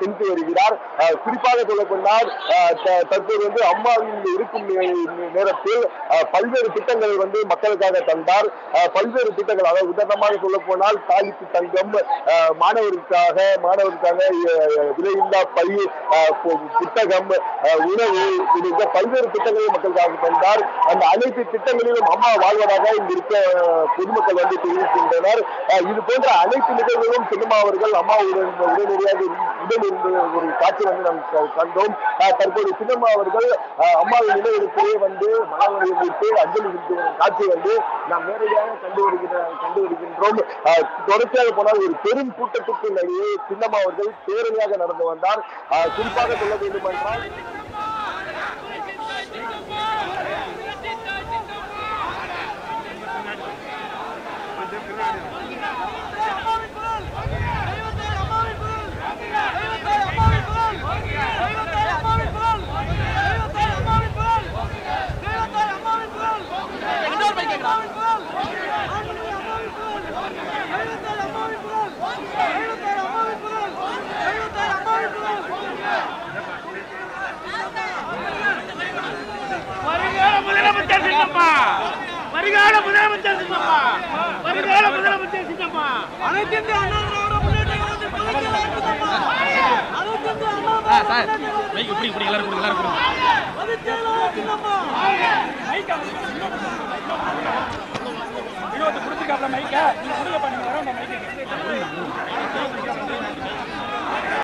சென்று வருகிறார். குறிப்பாக சொல்லப்போனால் தற்போது வந்து அம்மாவில் இருக்கும் நேரத்தில் பல்வேறு திட்டங்களை வந்து மக்களுக்காக தந்தார். பல்வேறு திட்டங்கள் அதாவது உதாரணமாக சொல்ல போனால் தாலிக்கு தங்கம் மாணவருக்காக மாணவருக்காக விலையில்லா பள்ளி புத்தகம் உணவு உள்ளிட்ட பல்வேறு திட்டங்களை மக்களுக்காக தந்தார். அந்த அனைத்து திட்டங்களிலும் அம்மா வாழ்வதாக இங்கு இருக்க பொதுமக்கள் வந்து தெரிவிக்கின்றனர். இது போன்ற அனைத்து நிகழ்வுகளும் சினிமா அவர்கள் அம்மாவுடன் உடனடியாக உடன் ஒரு காட்சி வந்து நாம் கண்டோம். தற்போது சின்னம்மா அவர்கள் அம்மாவின் நிலையத்திலே வந்து மலர்வரையை வைத்து அஞ்சலி செலுத்தி வரும் காட்சி வந்து நாம் நேரடியாக கண்டு வருகிற கண்டு வருகின்றோம். அஹ், தொடர்ச்சியாக போனால் ஒரு பெரும் கூட்டத்துக்கு நடுவே சின்னம்மா அவர்கள் பேரணியாக நடந்து வந்தார். குறிப்பாக சொல்ல வேண்டும் என்றால் சின்னம்மா வருங்கால முதலமைச்சர் சின்னம்மா வருங்கால முதலமைச்சர் சின்னம்மா அனைத்து இந்திய அண்ணா திராவிட முன்னேற்ற கழகத்தின். அனைத்து இந்திய அண்ணா கொடுத்துருக்காப்ல மைக்க. நீங்க கொடுங்க பண்ணி வரோம் மைக்கு